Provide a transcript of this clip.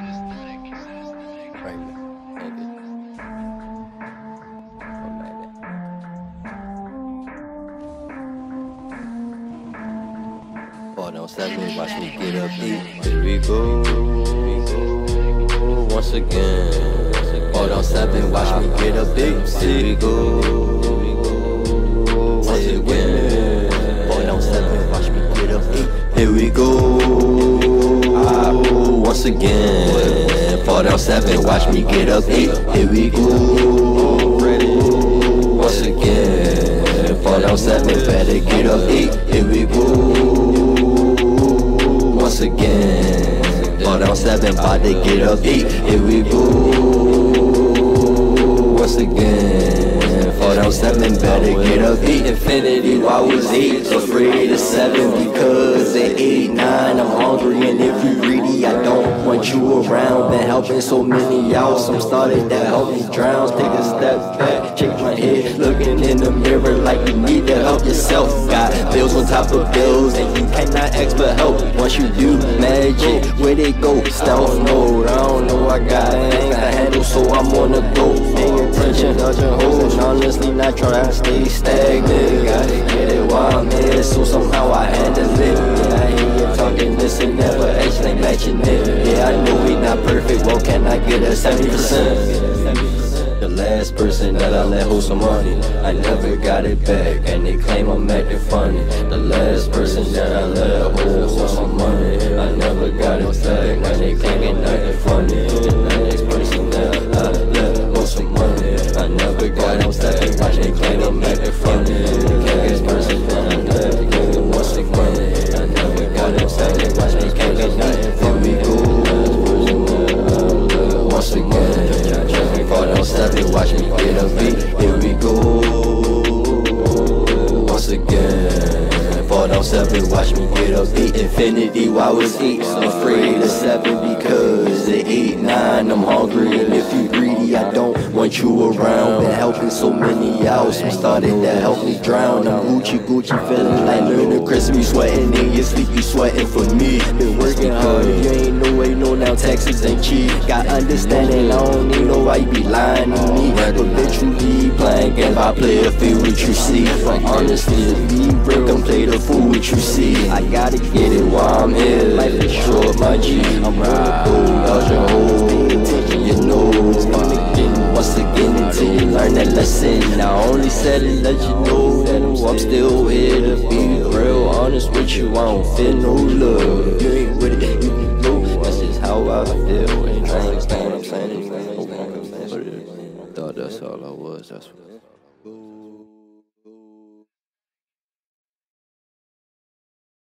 Oh. Fall down seven, watch me get up eight. Here we go. Once again. Fall down seven, watch me get up eight. Here we go. Once again. Fall down seven, watch me get up eight. Here we go. Once again. Fall down seven, watch me get up eight. Here we go. Once again. Fall down seven, better get up eight. Here we go once again. Fall down seven, about to get up eight. Here we go. Once again. Down seven, better get up eight. Infinity, why was eight afraid of seven? Because at eight, nine, I'm hungry. And if you greedy, I don't you around. Been helping so many out. Some started that help me drown. Take a step back, shake my head. Looking in the mirror like you need to help yourself. Got bills on top of bills, and you cannot ask for help. Once you do magic, where they go? Stealth mode. I don't know, I got to handle, so I'm on the go. Paying attention, dodging holes. Honestly, not trying to stay stagnant. Gotta it Yeah, I know we not perfect. Well, can I get a 70%? The last person that I let hold some money, I never got it back, and they claim I'm acting funny. The last person that I let hold some money, I never got it back, now they claim I'm seven, watch me get a beat. Infinity, why was eight afraid of seven? Because at eight, nine, I'm hungry, and if you greedy, I don't want you around. Been helping so many out, some started to help me drown. I'm Gucci, Gucci, feeling like learning Chris. You sweating in your sleep, you sweating for me. Been working hard, you ain't no way, no now Texas ain't cheap. Got understanding, I don't need no why you be lying to me. But bitch, you be playing games, I play a feel what you see. But honestly, to be real, don't play the fool what you see. I gotta get it while I'm here, life is short, my G. I'm right, dodge your hole, you know it's gonna get once again until you learn that lesson. I only said it, let you know I'm still here to be real honest with you. I don't feel no love. You ain't with it, us. Boo.